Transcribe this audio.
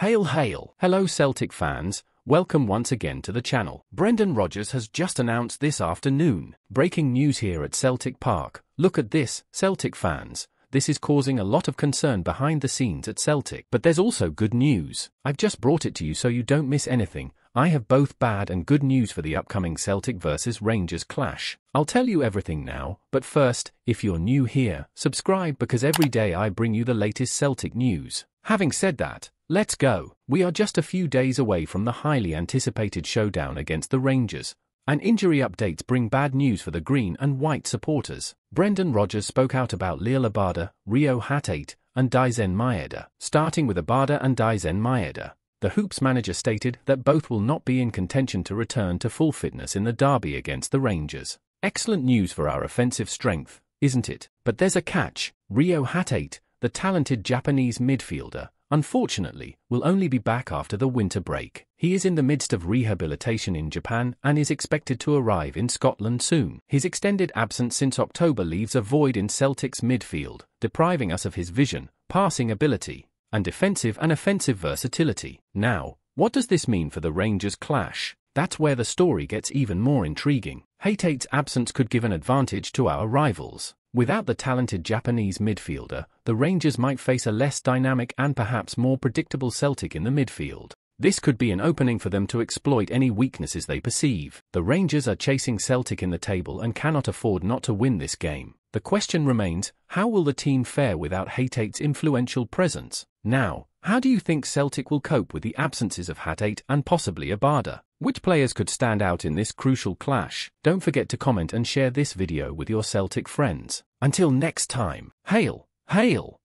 Hail hail! Hello Celtic fans, welcome once again to the channel. Brendan Rodgers has just announced this afternoon. Breaking news here at Celtic Park. Look at this, Celtic fans. This is causing a lot of concern behind the scenes at Celtic. But there's also good news. I've just brought it to you so you don't miss anything. I have both bad and good news for the upcoming Celtic vs Rangers clash. I'll tell you everything now, but first, if you're new here, subscribe because every day I bring you the latest Celtic news. Having said that, Let's go. We are just a few days away from the highly anticipated showdown against the Rangers. And injury updates bring bad news for the green and white supporters. Brendan Rodgers spoke out about Liel Abada, Reo Hatate, and Daizen Maeda. Starting with Abada and Daizen Maeda, the Hoops manager stated that both will not be in contention to return to full fitness in the derby against the Rangers. Excellent news for our offensive strength, isn't it? But there's a catch. Reo Hatate, the talented Japanese midfielder, unfortunately, will only be back after the winter break. He is in the midst of rehabilitation in Japan and is expected to arrive in Scotland soon. His extended absence since October leaves a void in Celtic's midfield, depriving us of his vision, passing ability, and defensive and offensive versatility. Now, what does this mean for the Rangers clash? That's where the story gets even more intriguing. Hatate's absence could give an advantage to our rivals. Without the talented Japanese midfielder, the Rangers might face a less dynamic and perhaps more predictable Celtic in the midfield. This could be an opening for them to exploit any weaknesses they perceive. The Rangers are chasing Celtic in the table and cannot afford not to win this game. The question remains, how will the team fare without Hatate's influential presence? Now, how do you think Celtic will cope with the absences of Hatate and possibly Abada? Which players could stand out in this crucial clash? Don't forget to comment and share this video with your Celtic friends. Until next time, hail, hail!